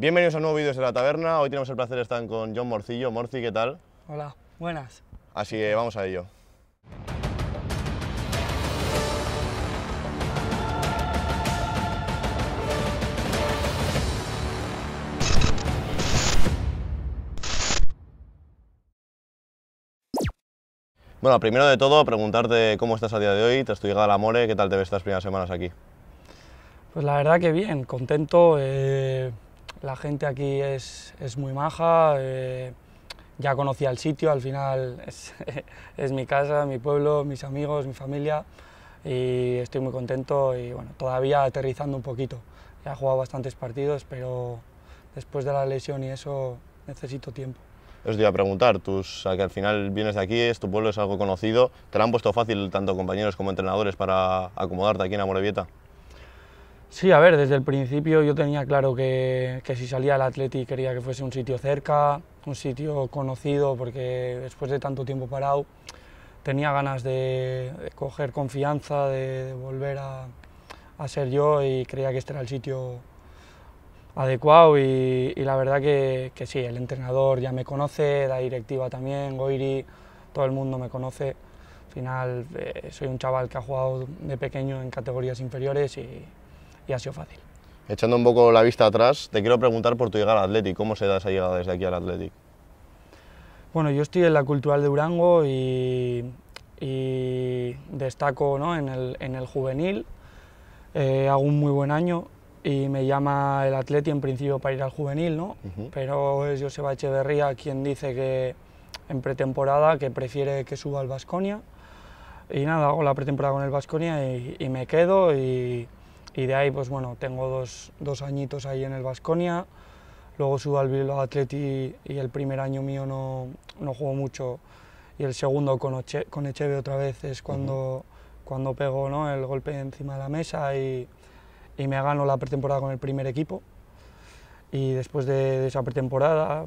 Bienvenidos a un nuevo vídeo de la taberna. Hoy tenemos el placer de estar con John Morcillo. Morci, ¿qué tal? Hola, buenas. Así que vamos a ello. Bueno, primero de todo, preguntarte cómo estás a día de hoy, tras tu llegada a la More, ¿qué tal te ves estas primeras semanas aquí? Pues la verdad que bien, contento. eh, la gente aquí es, es muy maja. eh, ya conocía el sitio, al final es, es mi casa, mi pueblo, mis amigos, mi familia. Y estoy muy contento y bueno, todavía aterrizando un poquito. Ya he jugado bastantes partidos, pero después de la lesión y eso necesito tiempo. Os iba a preguntar, tú, o que al final vienes de aquí, es tu pueblo, es algo conocido, ¿te lo han puesto fácil tanto compañeros como entrenadores para acomodarte aquí en Amorebieta? Sí, a ver, desde el principio yo tenía claro que, que si salía al Atleti quería que fuese un sitio cerca, un sitio conocido, porque después de tanto tiempo parado tenía ganas de, de coger confianza, de, de volver a, a ser yo y creía que este era el sitio adecuado y, y la verdad que, que sí, el entrenador ya me conoce, la directiva también, Goiri, todo el mundo me conoce. Al final eh, soy un chaval que ha jugado de pequeño en categorías inferiores y, y ha sido fácil. Echando un poco la vista atrás, te quiero preguntar por tu llegada al Athletic, ¿cómo se da esa llegada desde aquí al Athletic? Bueno, yo estoy en la Cultural de Durango y, y destaco ¿no? en, el, en el juvenil, eh, hago un muy buen año y me llama el Atleti en principio para ir al juvenil, ¿no? Ujú. pero es Joseba Echeverría quien dice que en pretemporada que prefiere que suba al Vasconia y nada, hago la pretemporada con el Vasconia y, y me quedo y, y de ahí pues bueno, tengo dos, dos añitos ahí en el Vasconia, luego subo al Bilbao Atleti y el primer año mío no, no juego mucho y el segundo con, Oche- con Echeve otra vez es cuando, cuando pego ¿no? el golpe encima de la mesa y, y me gano la pretemporada con el primer equipo y después de, de esa pretemporada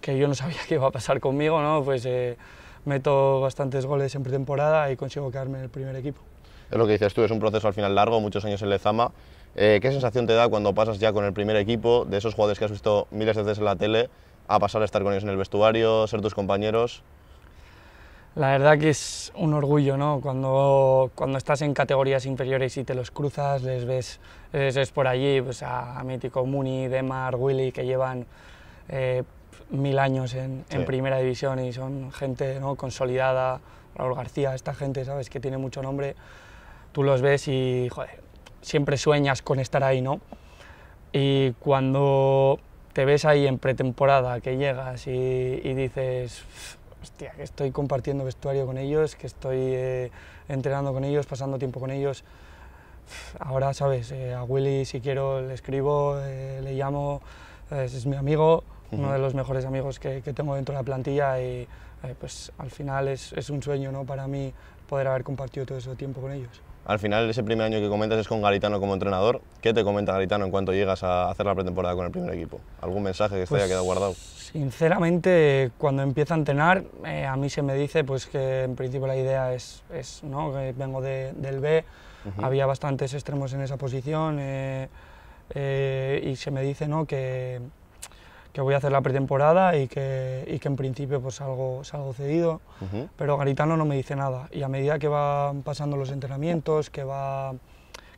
que yo no sabía qué iba a pasar conmigo, ¿no? pues eh, meto bastantes goles en pretemporada y consigo quedarme en el primer equipo. Es lo que dices tú, es un proceso al final largo, muchos años en Lezama. Eh, ¿Qué sensación te da cuando pasas ya con el primer equipo, de esos jugadores que has visto miles de veces en la tele, a pasar a estar con ellos en el vestuario, ser tus compañeros? La verdad que es un orgullo, ¿no? Cuando, cuando estás en categorías inferiores y te los cruzas, les ves, les ves por allí, pues a, a Mítico Muni, Demar, Willy, que llevan eh, mil años en, en Sí. primera división y son gente ¿no? consolidada, Raúl García, esta gente, ¿sabes? Que tiene mucho nombre. Tú los ves y, joder, siempre sueñas con estar ahí, ¿no? Y cuando te ves ahí en pretemporada, que llegas y, y dices, hostia, que estoy compartiendo vestuario con ellos, que estoy eh, entrenando con ellos, pasando tiempo con ellos. Ahora, ¿sabes? Eh, a Willy, si quiero, le escribo, eh, le llamo, ¿sabes? es mi amigo, uno de los mejores amigos que, que tengo dentro de la plantilla y eh, pues al final es, es un sueño ¿no? para mí poder haber compartido todo ese tiempo con ellos. Al final, ese primer año que comentas es con Garitano como entrenador. ¿Qué te comenta Garitano en cuanto llegas a hacer la pretemporada con el primer equipo? ¿Algún mensaje que Pues, haya quedado guardado? Sinceramente, cuando empieza a entrenar, eh, a mí se me dice pues, que en principio la idea es, es ¿no? que vengo de- del B, había bastantes extremos en esa posición eh, eh, y se me dice ¿no? que, que voy a hacer la pretemporada y que, y que en principio pues, salgo, salgo cedido, Ujú. pero Garitano no me dice nada. Y a medida que van pasando los entrenamientos, que va,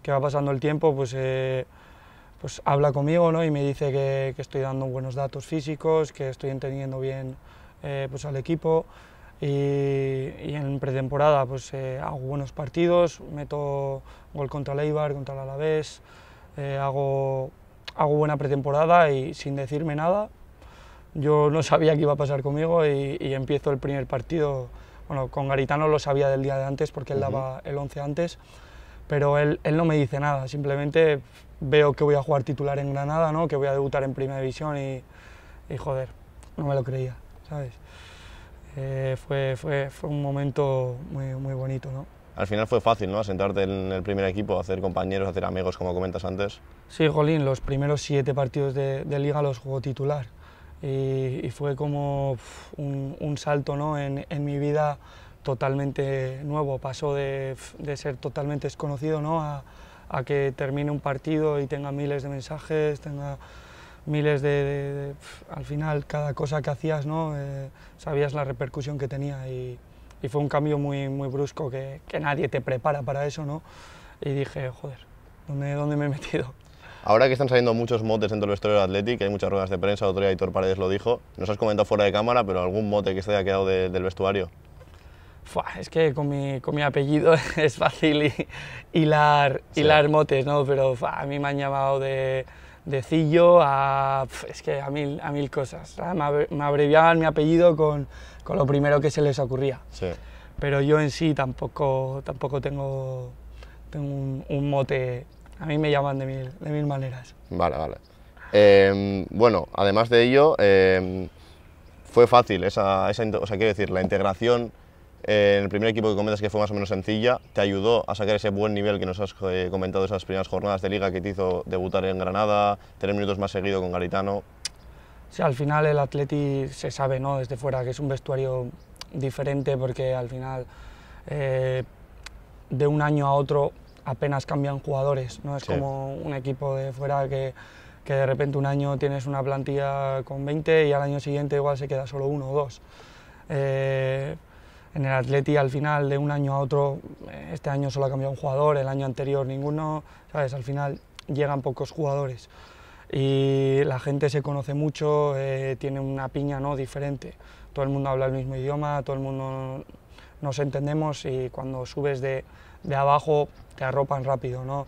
que va pasando el tiempo, pues... eh, pues habla conmigo ¿no? y me dice que, que estoy dando buenos datos físicos, que estoy entendiendo bien eh, pues al equipo. Y, y en pretemporada pues eh, hago buenos partidos, meto gol contra el Eibar, contra el Alavés, eh, hago, hago buena pretemporada y sin decirme nada, yo no sabía qué iba a pasar conmigo y, y empiezo el primer partido, bueno, con Garitano lo sabía del día de antes porque él Ujú. daba el 11 antes, pero él, él no me dice nada, simplemente veo que voy a jugar titular en Granada, ¿no? que voy a debutar en Primera División y, y joder, no me lo creía, ¿sabes? Eh, fue, fue, fue un momento muy, muy bonito, ¿no? Al final fue fácil, ¿no? Asentarte en el primer equipo, hacer compañeros, hacer amigos, como comentas antes. Sí, Jolín, los primeros siete partidos de, de liga los jugó titular y, y fue como un, un salto ¿no? en, en mi vida totalmente nuevo. Pasó de, de ser totalmente desconocido ¿no? a, a que termine un partido y tenga miles de mensajes, tenga miles de, de- al final cada cosa que hacías, ¿no? Eh, sabías la repercusión que tenía y, y fue un cambio muy, muy brusco que, que nadie te prepara para eso, ¿no? Y dije, joder, ¿dónde, dónde me he metido? Ahora que están saliendo muchos motes dentro del vestuario del Athletic, hay muchas ruedas de prensa, otro día Aitor Paredes lo dijo, nos has comentado fuera de cámara, pero algún mote que se haya quedado de- del vestuario. Fua, es que con mi, con mi apellido es fácil hi- hilar, Sí. hilar motes, ¿no? Pero fua, a mí me han llamado de, de Cillo a, es que a mil, a mil cosas. Sea, Me, abre- me abreviaban mi apellido con, con lo primero que se les ocurría. Sí. Pero yo en sí tampoco, tampoco tengo, tengo un, un mote. A mí me llaman de mil, de mil maneras. Vale, vale. Eh, bueno, además de ello, eh, fue fácil esa, esa, o sea, quiero decir, la integración en el primer equipo que comentas que fue más o menos sencilla, te ayudó a sacar ese buen nivel que nos has eh, comentado esas primeras jornadas de liga que te hizo debutar en Granada, tener minutos más seguido con Garitano. Sí, al final el Atleti se sabe ¿no? desde fuera que es un vestuario diferente porque al final eh, de un año a otro apenas cambian jugadores, no es Sí. como un equipo de fuera que, que de repente un año tienes una plantilla con 20 y al año siguiente igual se queda solo uno o dos. Eh, en el Atleti al final de un año a otro, eh, este año solo ha cambiado un jugador, el año anterior ninguno, ¿sabes? Al final llegan pocos jugadores y la gente se conoce mucho, eh, tiene una piña ¿no? diferente. Todo el mundo habla el mismo idioma, todo el mundo nos entendemos y cuando subes de, de abajo te arropan rápido. ¿no?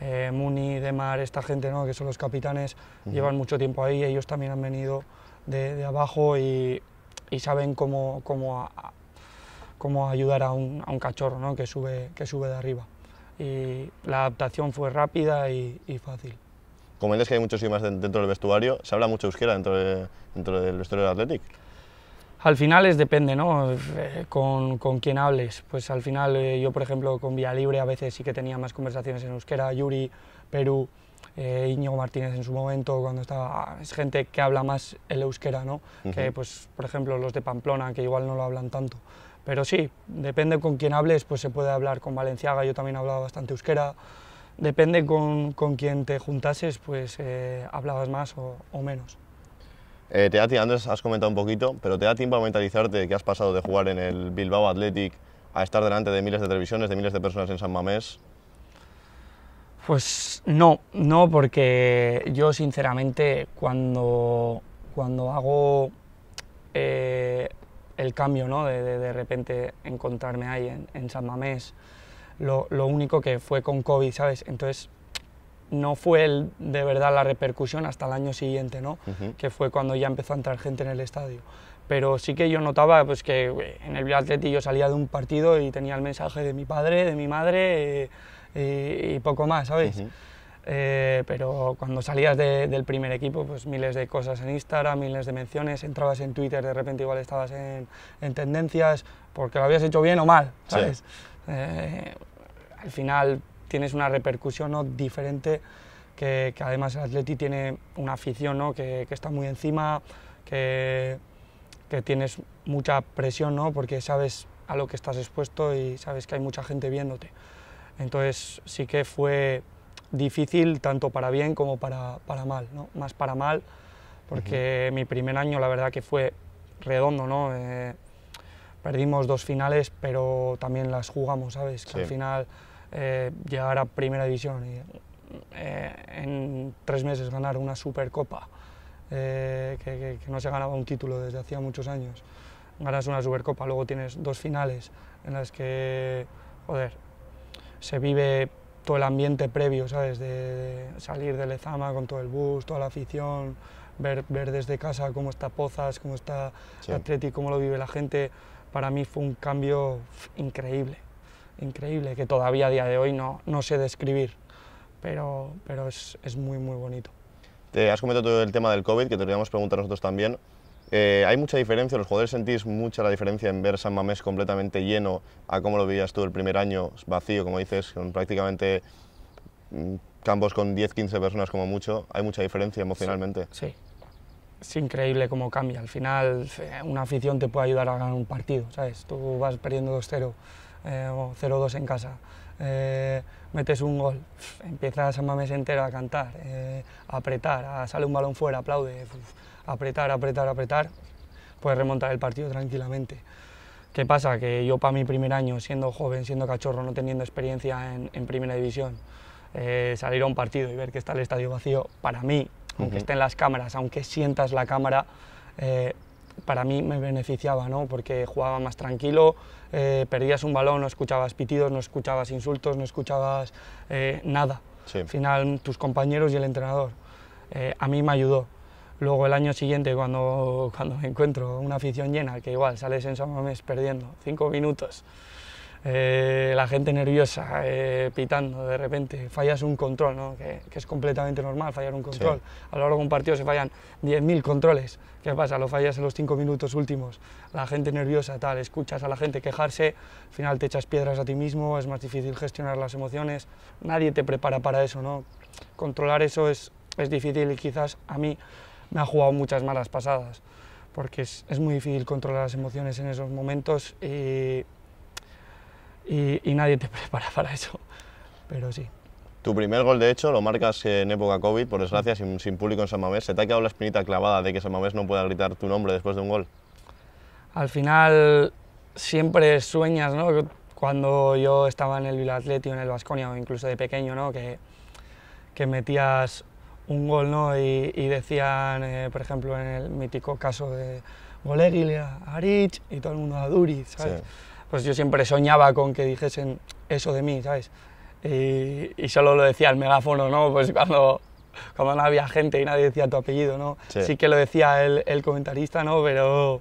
Eh, Muni, Demar, esta gente ¿no? que son los capitanes, llevan mucho tiempo ahí, ellos también han venido de, de abajo y, y saben cómo, cómo, a- cómo ayudar a un, a un cachorro ¿no? que, sube, que sube de arriba. Y la adaptación fue rápida y- y fácil. Comentas que hay muchos idiomas den- dentro del vestuario, se habla mucho euskera dentro, de- dentro del vestuario del Athletic. Al final es depende, ¿no? Eh, con, con quién hables. Pues al final eh, yo, por ejemplo, con Vía Libre a veces sí que tenía más conversaciones en euskera, Yuri, Perú, eh, Íñigo Martínez en su momento, cuando estaba... Es gente que habla más el euskera, ¿no? Que, Ujú. pues, por ejemplo, los de Pamplona, que igual no lo hablan tanto. Pero sí, depende con quién hables, pues se puede hablar con Valenciaga, yo también hablaba bastante euskera. Depende con, con quién te juntases, pues eh, hablabas más o- o menos. Eh, te da tie- antes has comentado un poquito, pero te da tiempo a mentalizarte que has pasado de jugar en el Bilbao Athletic a estar delante de miles de televisiones, de miles de personas en San Mamés. Pues no, no, porque yo sinceramente cuando, cuando hago eh, el cambio, ¿no? de, de, de repente encontrarme ahí en, en San Mamés, lo, lo único que fue con COVID, ¿sabes? Entonces no fue el- de verdad la repercusión hasta el año siguiente, ¿no? Que fue cuando ya empezó a entrar gente en el estadio. Pero sí que yo notaba pues, que eh, en el Real Atleti yo salía de un partido y tenía el mensaje de mi padre, de mi madre eh, y, y poco más, ¿sabes? Ujú. Eh, pero cuando salías de- del primer equipo, pues miles de cosas en Instagram, miles de menciones, entrabas en Twitter, de repente igual estabas en, en tendencias, porque lo habías hecho bien o mal, Sí. ¿sabes? Eh, al final tienes una repercusión ¿no? diferente, que, que además el Atleti tiene una afición ¿no? que, que está muy encima, que, que tienes mucha presión, ¿no? porque sabes a lo que estás expuesto y sabes que hay mucha gente viéndote. Entonces sí que fue difícil tanto para bien como para, para mal, ¿no? más para mal, porque mi primer año la verdad que fue redondo, ¿no? Eh, perdimos dos finales, pero también las jugamos, ¿sabes? Que Sí. al final eh, llegar a primera división y eh, en tres meses ganar una supercopa, eh, que, que- que no se ganaba un título desde hacía muchos años, ganas una supercopa, luego tienes dos finales en las que, joder, se vive todo el ambiente previo, ¿sabes? De, salir de Lezama con todo el bus, toda la afición, ver, ver desde casa cómo está Pozas, cómo está Sí. Atleti, cómo lo vive la gente, para mí fue un cambio increíble, increíble, que todavía a día de hoy no, no sé describir, pero, pero es, es muy, muy bonito. Te has comentado todo el tema del COVID, que te queríamos preguntar nosotros también. Eh, ¿Hay mucha diferencia? ¿Los jugadores sentís mucha la diferencia en ver San Mamés completamente lleno a cómo lo vivías tú el primer año, vacío, como dices, con prácticamente mm, campos con 10-15 personas como mucho? ¿Hay mucha diferencia emocionalmente? Sí, es increíble cómo cambia. Al final, eh, una afición te puede ayudar a ganar un partido, ¿sabes? Tú vas perdiendo 2-0 eh, o 0-2 en casa. eh, metes un gol, empieza San Mamés entero a cantar, eh, a apretar, a sale un balón fuera, aplaude, uf, apretar, apretar, apretar, puedes remontar el partido tranquilamente. ¿Qué pasa? Que yo para mi primer año, siendo joven, siendo cachorro, no teniendo experiencia en, en primera división, eh, salir a un partido y ver que está el estadio vacío, para mí, aunque Ujú. estén las cámaras, aunque sientas la cámara, eh, para mí me beneficiaba, ¿no? porque jugaba más tranquilo, eh, perdías un balón, no escuchabas pitidos, no escuchabas insultos, no escuchabas eh, nada. Sí. Al final, tus compañeros y el entrenador. Eh, a mí me ayudó. Luego el año siguiente, cuando, cuando me encuentro una afición llena, que igual sales en San Mamés perdiendo cinco minutos, eh, la gente nerviosa, eh, pitando, de repente fallas un control, ¿no? que, que es completamente normal fallar un control. A lo largo de un partido se fallan 10.000 controles. ¿Qué pasa? Lo fallas en los cinco minutos últimos. La gente nerviosa, tal, escuchas a la gente quejarse, al final te echas piedras a ti mismo, es más difícil gestionar las emociones. Nadie te prepara para eso, ¿no? Controlar eso es, es difícil y quizás a mí me ha jugado muchas malas pasadas, porque es, es muy difícil controlar las emociones en esos momentos y, y, y nadie te prepara para eso. Pero sí. Tu primer gol, de hecho, lo marcas en época COVID, por desgracia, sin, sin público en San Mamés. ¿Se te ha quedado la espinita clavada de que San Mamés no pueda gritar tu nombre después de un gol? Al final siempre sueñas, ¿no? Cuando yo estaba en el Vila Atleti o en el Vasconia o incluso de pequeño, ¿no? Que, que metías un gol, ¿no? Y, y decían, eh, por ejemplo, en el mítico caso de Golegui, a Arich y todo el mundo a Duriz, ¿sabes? Sí. Pues yo siempre soñaba con que dijesen eso de mí, ¿sabes? Y, y solo lo decía el megáfono, ¿no? Pues cuando, cuando no había gente y nadie decía tu apellido, ¿no? Sí. que lo decía el, el comentarista, ¿no? Pero,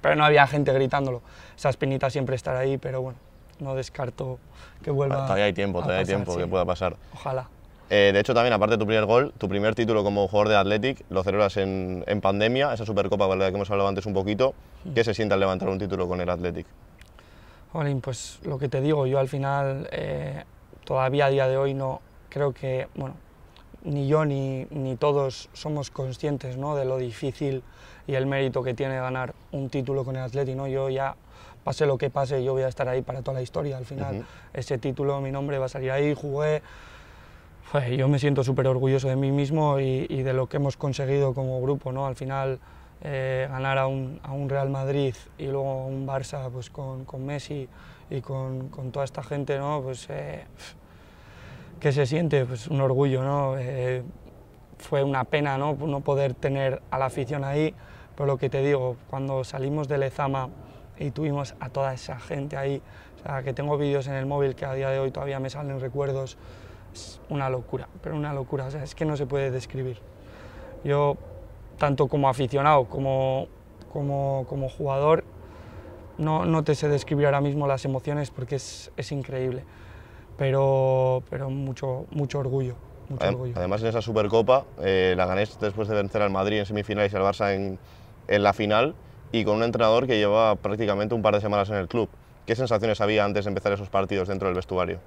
pero no había gente gritándolo. Esa espinita siempre estará ahí, pero bueno, no descarto que vuelva Todavía hay tiempo, todavía hay pasar, tiempo sí. que pueda pasar. Ojalá. Eh, de hecho, también, aparte de tu primer gol, tu primer título como jugador de Athletic lo celebras en, en pandemia, esa Supercopa la que hemos hablado antes un poquito. ¿Qué se siente al levantar un título con el Athletic? Jolín, pues lo que te digo, yo al final, eh, todavía a día de hoy no creo que, bueno, ni yo ni, ni todos somos conscientes ¿no? de lo difícil y el mérito que tiene ganar un título con el Atleti, ¿no? Yo ya, pase lo que pase, yo voy a estar ahí para toda la historia. Al final, Ujú. ese título, mi nombre va a salir ahí, jugué. Joder, yo me siento súper orgulloso de mí mismo y, y de lo que hemos conseguido como grupo, ¿no? Al final, eh, ganar a un, a un Real Madrid y luego a un Barça pues, con, con Messi y con, con toda esta gente, ¿no? Pues, eh, ¿qué se siente? Pues un orgullo, ¿no? Eh, fue una pena ¿no? no poder tener a la afición ahí, pero lo que te digo, cuando salimos de Lezama y tuvimos a toda esa gente ahí, o sea, que tengo vídeos en el móvil que a día de hoy todavía me salen recuerdos, es una locura, pero una locura, o sea, es que no se puede describir. Yo, tanto como aficionado como, como, como jugador, no, no te sé describir ahora mismo las emociones porque es, es increíble, pero, pero mucho, mucho orgullo, mucho Adem- orgullo. Además, en esa Supercopa eh, la ganéis después de vencer al Madrid en semifinales y al Barça en, en la final y con un entrenador que llevaba prácticamente un par de semanas en el club. ¿Qué sensaciones había antes de empezar esos partidos dentro del vestuario?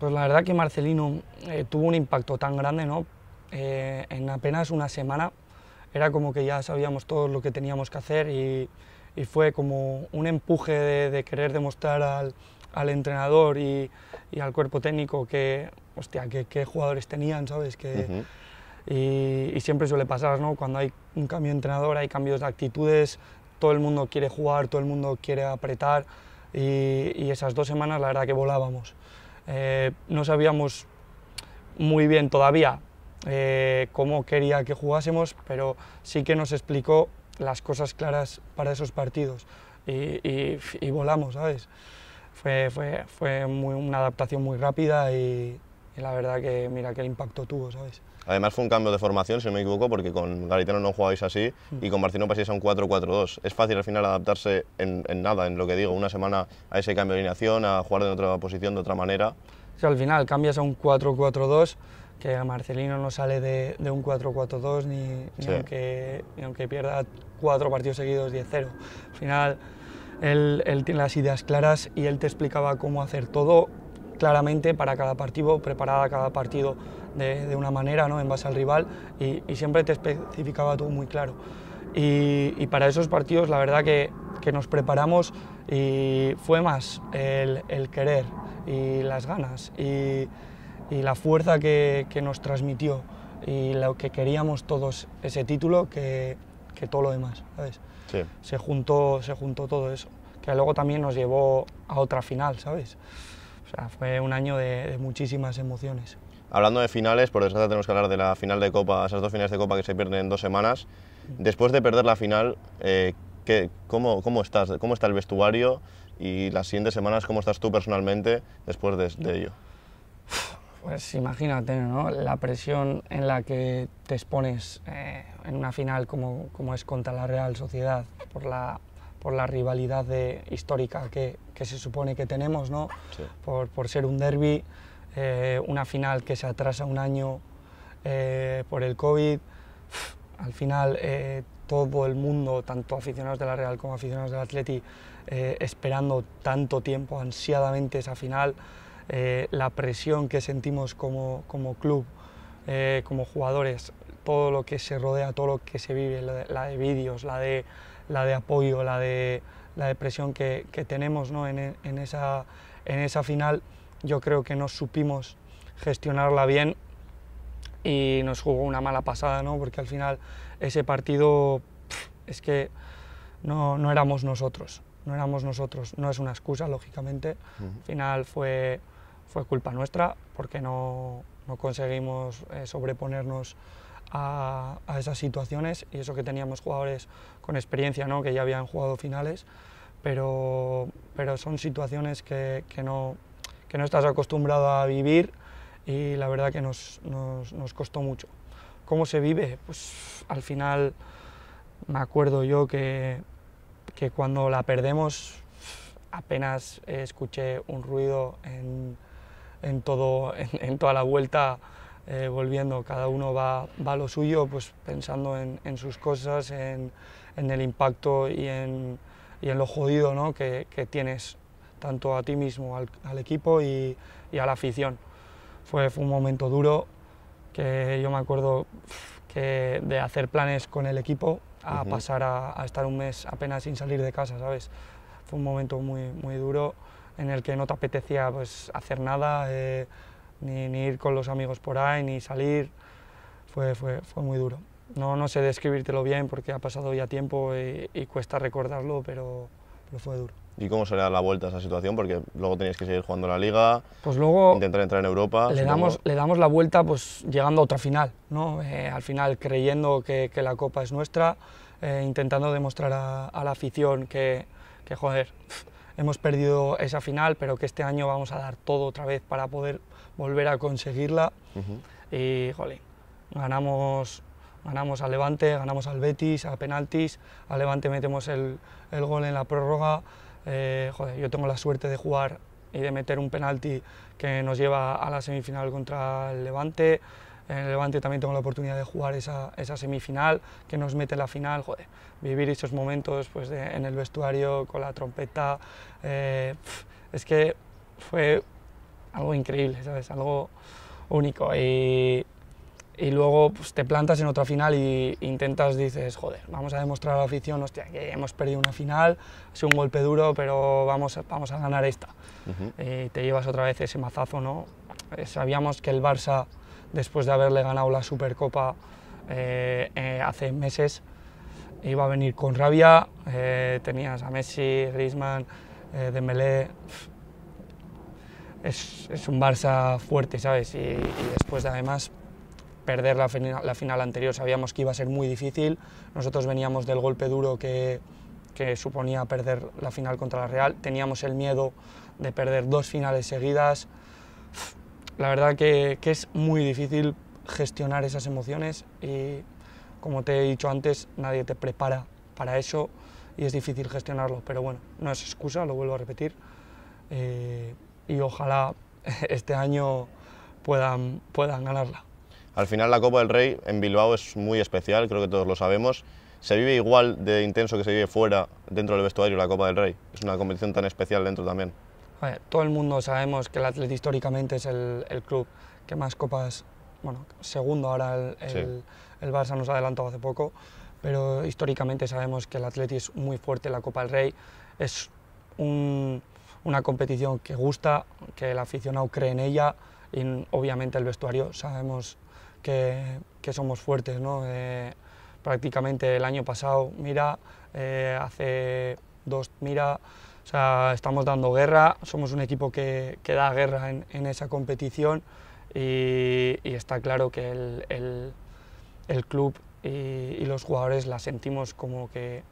Pues la verdad que Marcelino eh, tuvo un impacto tan grande, ¿no? Eh, en apenas una semana era como que ya sabíamos todo lo que teníamos que hacer y, y fue como un empuje de, de querer demostrar al, al entrenador y, y al cuerpo técnico que, hostia, que, qué jugadores tenían, ¿sabes? Que, Ujú. y, y siempre suele pasar, ¿no? Cuando hay un cambio de entrenador, hay cambios de actitudes, todo el mundo quiere jugar, todo el mundo quiere apretar y, y esas dos semanas la verdad que volábamos. Eh, no sabíamos muy bien todavía eh, cómo quería que jugásemos, pero sí que nos explicó las cosas claras para esos partidos y, y- y volamos, ¿sabes? Fue, fue, fue muy- una adaptación muy rápida y, y la verdad que mira qué impacto tuvo, ¿sabes? Además fue un cambio de formación, si no me equivoco, porque con Garitano no jugabais así y con Barcelona pasáis a un 4-4-2. Es fácil al final adaptarse en, en nada, en lo que digo, una semana a ese cambio de alineación, a jugar en otra posición, de otra manera. O sea, al final cambias a un 4-4-2, que Marcelino no sale de, de un 4-4-2 ni, aunque, ni aunque pierda cuatro partidos seguidos 10-0. Al final él, él tiene las ideas claras y él te explicaba cómo hacer todo claramente para cada partido, preparada cada partido de, de una manera, ¿no? en base al rival, y, y siempre te especificaba todo muy claro. Y, y para esos partidos la verdad que, que nos preparamos y fue más el, el querer y las ganas y, y la fuerza que, que, nos transmitió y lo que queríamos todos ese título que, que todo lo demás, ¿sabes? Sí. Se, juntó, se juntó todo eso, que luego también nos llevó a otra final, ¿sabes? O sea, fue un año de, de muchísimas emociones. Hablando de finales, por desgracia tenemos que hablar de la final de Copa, esas dos finales de Copa que se pierden en dos semanas. Después de perder la final, eh, ¿qué, cómo, cómo, estás, ¿cómo está el vestuario y las siguientes semanas cómo estás tú personalmente después de, de ello? Pues imagínate, ¿no? La presión en la que te expones eh, en una final como, como, es contra la Real Sociedad, por la, por la rivalidad de, histórica que, que, se supone que tenemos, ¿no? Sí. Por, por, ser un derby, eh, una final que se atrasa un año eh, por el COVID. Al final, eh, todo el mundo, tanto aficionados de la Real como aficionados del Atleti, esperando tanto tiempo, ansiadamente esa final. Eh, la presión que sentimos como, como club, eh, como jugadores, todo lo que se rodea, todo lo que se vive, la de, la de vídeos, la de, la de apoyo, la de, la de presión que, que tenemos ¿no? en, en, esa, en esa final, yo creo que no supimos gestionarla bien y nos jugó una mala pasada, ¿no? porque al final ese partido es que no, no éramos nosotros, no éramos nosotros, no es una excusa, lógicamente, uh -huh. al final fue fue culpa nuestra porque no, no conseguimos eh, sobreponernos a, a, esas situaciones y eso que teníamos jugadores con experiencia, ¿no? que ya habían jugado finales, pero, pero son situaciones que, que, no, que no estás acostumbrado a vivir y la verdad que nos, nos, nos costó mucho. ¿Cómo se vive? Pues al final me acuerdo yo que, que cuando la perdemos apenas escuché un ruido en, en, todo, en, en toda la vuelta eh, volviendo, cada uno va, va, a lo suyo, pues pensando en, en sus cosas, en, el impacto y en, y en lo jodido ¿no? que, que, tienes tanto a ti mismo, al, al equipo y, y, a la afición. Fue, fue un momento duro que yo me acuerdo que de hacer planes con el equipo a uh -huh. pasar a, a, estar un mes apenas sin salir de casa, ¿sabes? Fue un momento muy, muy duro en el que no te apetecía pues, hacer nada, eh, ni, ni, ir con los amigos por ahí, ni salir. Fue, fue, fue muy duro. No, no sé describírtelo bien porque ha pasado ya tiempo y, y cuesta recordarlo, pero, pero, fue duro. ¿Y cómo será la vuelta a esa situación? Porque luego tenéis que seguir jugando la Liga, pues luego intentar entrar en Europa. Le damos, le damos la vuelta pues, llegando a otra final, ¿no? Eh, al final creyendo que, que, la Copa es nuestra, eh, intentando demostrar a, a, la afición que, que joder, hemos perdido esa final, pero que este año vamos a dar todo otra vez para poder volver a conseguirla. Uh -huh. Y, jolín, ganamos, ganamos al Levante, ganamos al Betis, a penaltis, al Levante metemos el, el gol en la prórroga. Eh, joder, yo tengo la suerte de jugar y de meter un penalti que nos lleva a la semifinal contra el Levante. En el Levante también tengo la oportunidad de jugar esa, esa semifinal que nos mete en la final. Joder, vivir esos momentos pues, de, en el vestuario con la trompeta. Eh, es que fue algo increíble, ¿sabes? Algo único. Y, y luego pues, te plantas en otra final y intentas, dices, joder, vamos a demostrar a la afición, hostia, que hemos perdido una final, ha sido un golpe duro, pero vamos, vamos a ganar esta. Uh -huh. Y te llevas otra vez ese mazazo, ¿no? Eh, sabíamos que el Barça después de haberle ganado la Supercopa eh, eh, hace meses, iba a venir con rabia. Eh, tenías a Messi, Griezmann, Dembélé. Es, es, un Barça fuerte, ¿sabes? Y, y después de además perder la, la, final anterior sabíamos que iba a ser muy difícil. Nosotros veníamos del golpe duro que, que suponía perder la final contra la Real. Teníamos el miedo de perder dos finales seguidas la verdad que, que, es muy difícil gestionar esas emociones y como te he dicho antes, nadie te prepara para eso y es difícil gestionarlo, pero bueno, no es excusa, lo vuelvo a repetir eh, y ojalá este año puedan, puedan ganarla. Al final la Copa del Rey en Bilbao es muy especial, creo que todos lo sabemos. ¿Se vive igual de intenso que se vive fuera, dentro del vestuario, la Copa del Rey? Es una competición tan especial dentro también. Todo el mundo sabemos que el Atleti históricamente es el, el, club que más copas, bueno, segundo ahora el, sí. el, Barça nos adelantó hace poco, pero históricamente sabemos que el Atleti es muy fuerte en la Copa del Rey, es un, una competición que gusta, que el aficionado cree en ella y obviamente el vestuario sabemos que, que somos fuertes. ¿no? Eh, prácticamente el año pasado, mira, eh, hace dos, mira, o sea, estamos dando guerra, somos un equipo que, que da guerra en, en esa competición y, y, está claro que el, el, el club y, y, los jugadores la sentimos como que,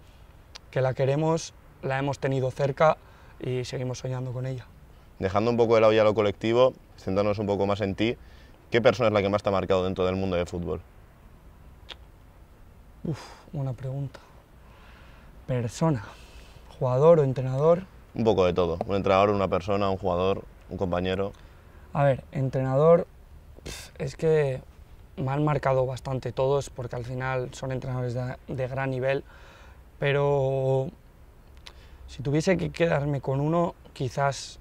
que la queremos, la hemos tenido cerca y seguimos soñando con ella. Dejando un poco de lado ya lo colectivo, centrándonos un poco más en ti, ¿qué persona es la que más te ha marcado dentro del mundo del fútbol? Uf, buena pregunta. Persona, jugador o entrenador. Un poco de todo, un entrenador, una persona, un jugador, un compañero. A ver, entrenador, es que me han marcado bastante todos porque al final son entrenadores de, de gran nivel, pero si tuviese que quedarme con uno, quizás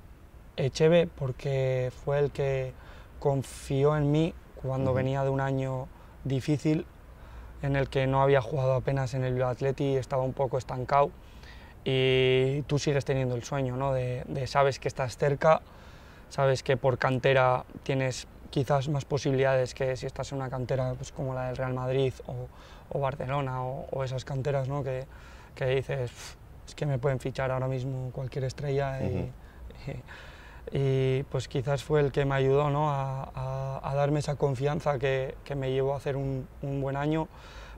Echeve, porque fue el que confió en mí cuando uh -huh. venía de un año difícil en el que no había jugado apenas en el Atleti, estaba un poco estancado y tú sigues teniendo el sueño, ¿no? De, de, sabes que estás cerca, sabes que por cantera tienes quizás más posibilidades que si estás en una cantera pues, como la del Real Madrid o, o Barcelona o, o, esas canteras ¿no? que, que dices, es que me pueden fichar ahora mismo cualquier estrella y, uh -huh. y, y, pues quizás fue el que me ayudó ¿no? a, a, a, darme esa confianza que, que me llevó a hacer un, un, buen año.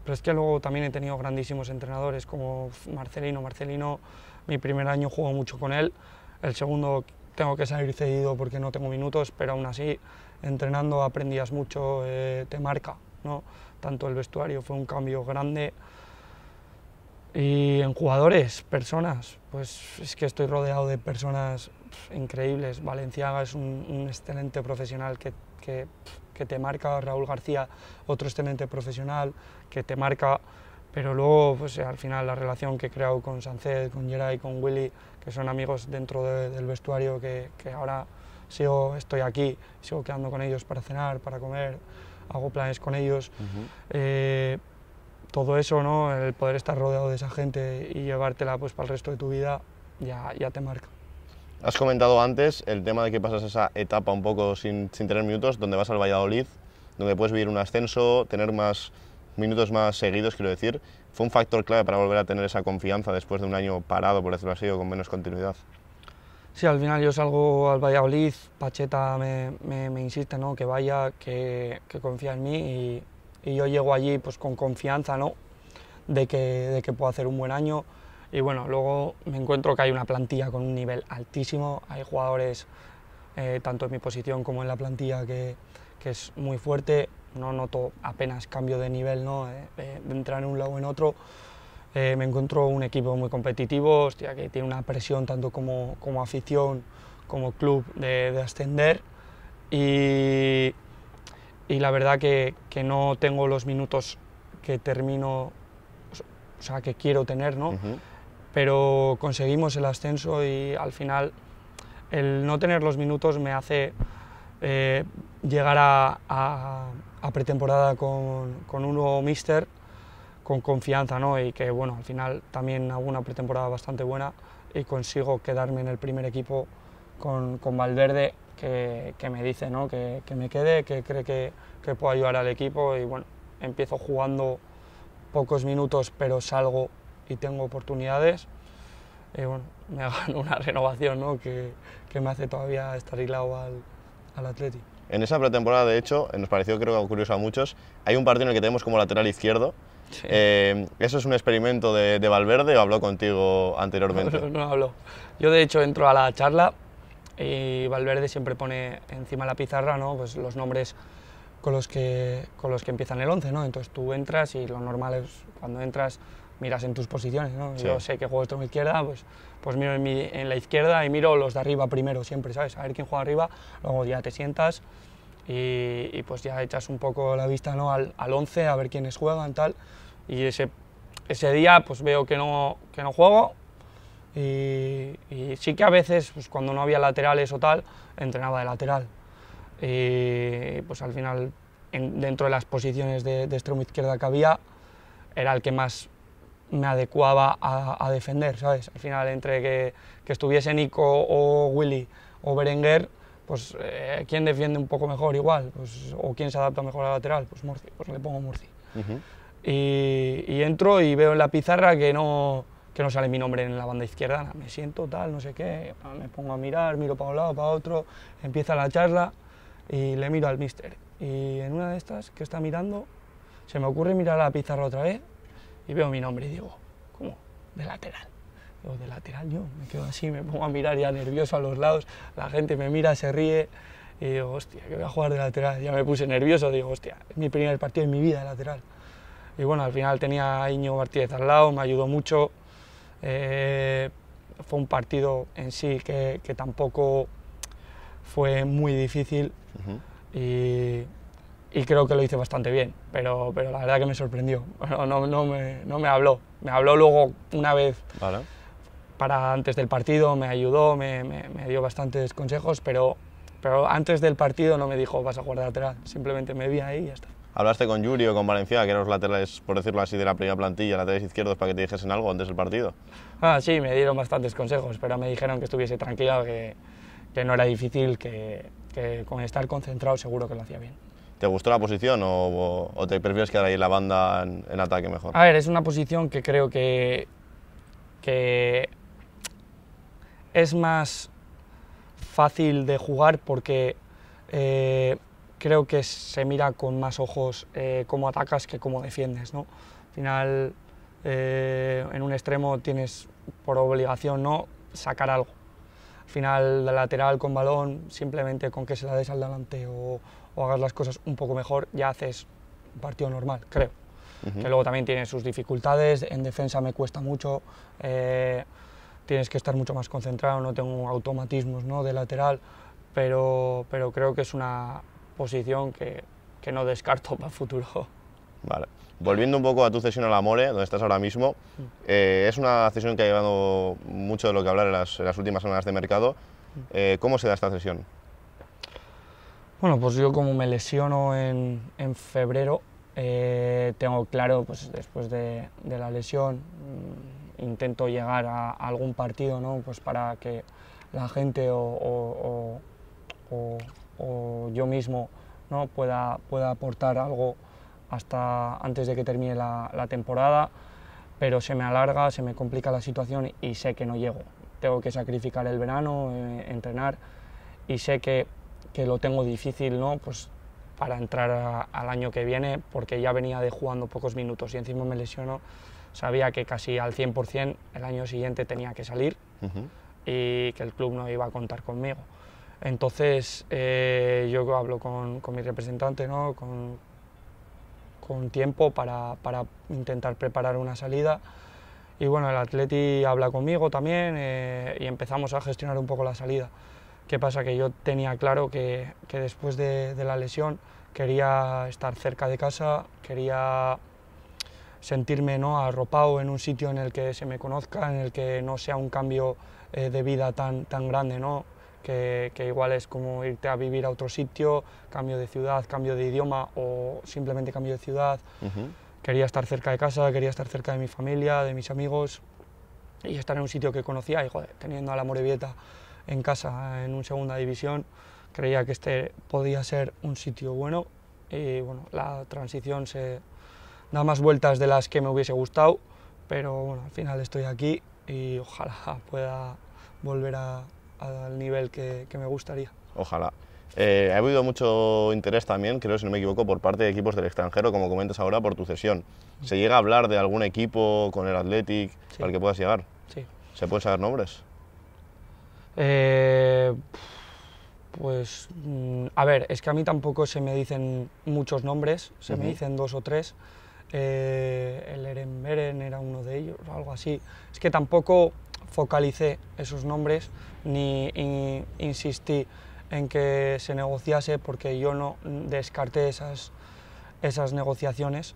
Pero es que luego también he tenido grandísimos entrenadores como Marcelino. Marcelino, mi primer año juego mucho con él, el segundo tengo que salir cedido porque no tengo minutos, pero aún así entrenando aprendías mucho, eh, te marca, ¿no? tanto el vestuario fue un cambio grande. Y en jugadores, personas, pues es que estoy rodeado de personas increíbles. Valenciaga es un, un excelente profesional que, que, que, te marca, Raúl García, otro excelente profesional que te marca, pero luego pues, al final la relación que he creado con Sancet, con Geray, con Willy, que son amigos dentro de, del vestuario, que, que ahora sigo, estoy aquí, sigo quedando con ellos para cenar, para comer, hago planes con ellos. Uh -huh. eh, todo eso, ¿no? el poder estar rodeado de esa gente y llevártela pues, para el resto de tu vida, ya, ya te marca. Has comentado antes el tema de que pasas esa etapa un poco sin, sin, tener minutos, donde vas al Valladolid, donde puedes vivir un ascenso, tener más minutos más seguidos, quiero decir. ¿Fue un factor clave para volver a tener esa confianza después de un año parado, por decirlo así, o con menos continuidad? Sí, al final yo salgo al Valladolid, Pacheta me, me, me insiste ¿no? que vaya, que, que confía en mí y, y yo llego allí pues con confianza ¿no? de, que, de que puedo hacer un buen año y bueno, luego me encuentro que hay una plantilla con un nivel altísimo, hay jugadores eh, tanto en mi posición como en la plantilla que, que, es muy fuerte, no noto apenas cambio de nivel ¿no? de, de entrar en un lado o en otro, eh, me encuentro un equipo muy competitivo, hostia, que tiene una presión tanto como, como afición como club de, de ascender y, y la verdad que, que, no tengo los minutos que termino, o sea, que quiero tener, ¿no? Uh -huh. Pero conseguimos el ascenso y al final el no tener los minutos me hace eh, llegar a, a, a pretemporada con, con, un nuevo míster con confianza, ¿no? Y que, bueno, al final también hago una pretemporada bastante buena y consigo quedarme en el primer equipo con, con Valverde que, que, me dice ¿no? que, que, me quede, que cree que, que, puedo ayudar al equipo y bueno, empiezo jugando pocos minutos pero salgo y tengo oportunidades y bueno, me hagan una renovación ¿no? que, que me hace todavía estar hilado al, al Atleti. En esa pretemporada, de hecho, nos pareció creo curioso a muchos, hay un partido en el que tenemos como lateral izquierdo. Sí. Eh, ¿Eso es un experimento de, de, Valverde o habló contigo anteriormente? No, no, no habló. Yo de hecho entro a la charla y Valverde siempre pone encima de la pizarra ¿no? pues los nombres con los que, con los que empiezan el 11, ¿no? Entonces tú entras y lo normal es cuando entras miras en tus posiciones, ¿no? Sí. Yo sé que juego extremo izquierda, pues, pues miro en, mi, en, la izquierda y miro los de arriba primero siempre, ¿sabes? A ver quién juega arriba, luego ya te sientas y, y pues ya echas un poco la vista ¿no? al, al 11, a ver quiénes juegan, tal, y ese, ese día pues veo que no, que no juego, y, y, sí que a veces, pues cuando no había laterales o tal, entrenaba de lateral. Y pues al final, en, dentro de las posiciones de, de, extremo izquierda que había, era el que más me adecuaba a, defender, ¿sabes? Al final, entre que, que, estuviese Nico o Willy o Berenguer, pues eh, ¿quién defiende un poco mejor igual? Pues, ¿O quién se adapta mejor a lateral? Pues Murci, pues le pongo Murci. y, y, entro y veo en la pizarra que no, que no sale mi nombre en la banda izquierda, me siento tal, no sé qué, me pongo a mirar, miro para un lado, para otro, empieza la charla y le miro al mister. Y en una de estas que está mirando, se me ocurre mirar a la pizarra otra vez y veo mi nombre y digo, ¿cómo? De lateral. Digo, de lateral yo, me quedo así, me pongo a mirar ya nervioso a los lados, la gente me mira, se ríe y digo, hostia, que voy a jugar de lateral. Ya me puse nervioso, digo, hostia, es mi primer partido en mi vida de lateral. Y bueno, al final tenía a Iñigo Martínez al lado, me ayudó mucho. Eh, fue un partido en sí que, que tampoco fue muy difícil y, y, creo que lo hice bastante bien, pero, pero la verdad que me sorprendió. No, no, no, me, no me habló, me habló luego una vez para antes del partido, me ayudó, me, me, dio bastantes consejos, pero, pero antes del partido no me dijo vas a jugar de lateral, simplemente me vi ahí y ya está. ¿Hablaste con Yuri o con Valencia, que eran los laterales, por decirlo así, de la primera plantilla, laterales izquierdos, para que te dijesen algo antes del partido? Ah, sí, me dieron bastantes consejos, pero me dijeron que estuviese tranquilo, que, que no era difícil, que, que, con estar concentrado seguro que lo hacía bien. ¿Te gustó la posición o, te prefieres quedar ahí en la banda en, ataque mejor? A ver, es una posición que creo que, que es más fácil de jugar porque eh, creo que se mira con más ojos eh, cómo atacas que cómo defiendes. ¿no? Al final, eh, en un extremo tienes por obligación ¿no? sacar algo. Al final, la lateral con balón, simplemente con que se la des al delante o, hagas las cosas un poco mejor, ya haces un partido normal, creo. Que luego también tiene sus dificultades, en defensa me cuesta mucho, eh, tienes que estar mucho más concentrado, no tengo automatismos ¿no? de lateral, pero, pero creo que es una, posición que, que no descarto para el futuro. Vale. Volviendo un poco a tu cesión al Amore, donde estás ahora mismo, eh, es una cesión que ha llevado mucho de lo que hablar en las, últimas semanas de mercado. Eh, ¿Cómo se da esta cesión? Bueno, pues yo como me lesiono en, en febrero, eh, tengo claro, pues después de, de la lesión, mm, intento llegar a, algún partido, ¿no? Pues para que la gente o, o, o o yo mismo ¿no? pueda, pueda aportar algo hasta antes de que termine la, la, temporada, pero se me alarga, se me complica la situación y sé que no llego. Tengo que sacrificar el verano, eh, entrenar y sé que, que, lo tengo difícil ¿no? pues para entrar al año que viene porque ya venía de jugando pocos minutos y encima me lesiono. Sabía que casi al 100% el año siguiente tenía que salir y que el club no iba a contar conmigo. Entonces eh, yo hablo con, con, mi representante ¿no? con, con tiempo para, para, intentar preparar una salida. Y bueno, el Atleti habla conmigo también eh, y empezamos a gestionar un poco la salida. ¿Qué pasa? Que yo tenía claro que, que después de, de, la lesión quería estar cerca de casa, quería sentirme ¿no? arropado en un sitio en el que se me conozca, en el que no sea un cambio eh, de vida tan, tan grande. ¿no? Que, igual es como irte a vivir a otro sitio, cambio de ciudad, cambio de idioma o simplemente cambio de ciudad. Quería estar cerca de casa, quería estar cerca de mi familia, de mis amigos y estar en un sitio que conocía y joder, teniendo a la Morevieta en casa en un segunda división, creía que este podía ser un sitio bueno y bueno, la transición se da más vueltas de las que me hubiese gustado, pero bueno, al final estoy aquí y ojalá pueda volver a, al nivel que, que me gustaría. Ojalá. Eh, ha habido mucho interés también, creo, si no me equivoco, por parte de equipos del extranjero, como comentas ahora, por tu cesión. ¿Se llega a hablar de algún equipo con el Athletic sí. al que puedas llegar? Sí. ¿Se pueden saber nombres? Eh, pues, mm, a ver, es que a mí tampoco se me dicen muchos nombres, se uh -huh. me dicen dos o tres. Eh, el Eren Beren era uno de ellos, algo así. Es que tampoco focalicé esos nombres ni in, insistí en que se negociase porque yo no descarté esas, esas negociaciones.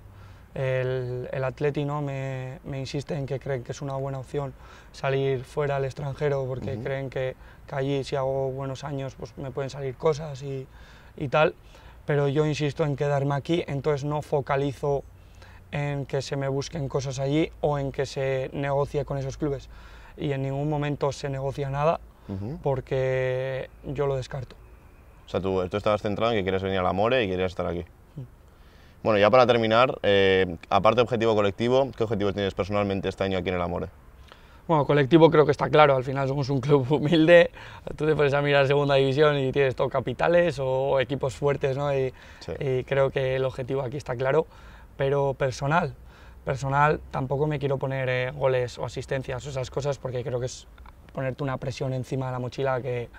El, el Atleti ¿no? me, me, insiste en que creen que es una buena opción salir fuera al extranjero porque uh -huh. creen que, que, allí si hago buenos años pues me pueden salir cosas y, y tal, pero yo insisto en quedarme aquí, entonces no focalizo en que se me busquen cosas allí o en que se negocie con esos clubes. Y en ningún momento se negocia nada Ujú. porque yo lo descarto. O sea, tú, tú estabas centrado en que quieres venir a la More y querías estar aquí. Bueno, ya para terminar, eh, aparte de objetivo colectivo, ¿qué objetivos tienes personalmente este año aquí en el Amore? Bueno, colectivo creo que está claro, al final somos un club humilde, tú te pones a mirar segunda división y tienes todo capitales o equipos fuertes, ¿no? Y, Sí. y creo que el objetivo aquí está claro, pero personal, personal tampoco me quiero poner eh, goles o asistencias o esas cosas porque creo que es ponerte una presión encima de la mochila que,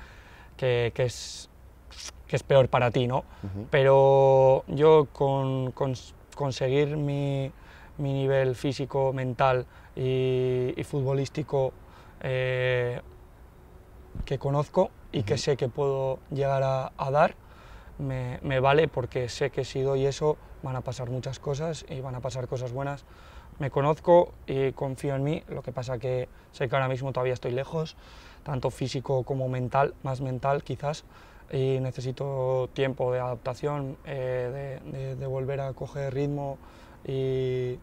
que, que es, que es peor para ti, ¿no? Pero yo con, conseguir mi, mi nivel físico, mental y, y futbolístico eh, que conozco y que sé que puedo llegar a, a dar, me, me vale porque sé que si doy eso van a pasar muchas cosas y van a pasar cosas buenas. Me conozco y confío en mí, lo que pasa que sé que ahora mismo todavía estoy lejos, tanto físico como mental, más mental quizás, y necesito tiempo de adaptación, eh, de, volver a coger ritmo y,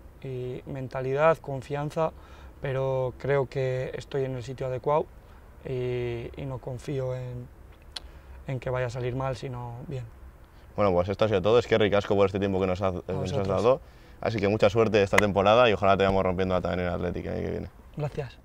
mentalidad, confianza, pero creo que estoy en el sitio adecuado y, y no confío en, en que vaya a salir mal, sino bien. Bueno, pues esto ha sido todo. Es que ricasco por este tiempo que nos, has- que nos has dado. Así que mucha suerte esta temporada y ojalá te vayamos rompiendo también en el Atlético el año que viene. Gracias.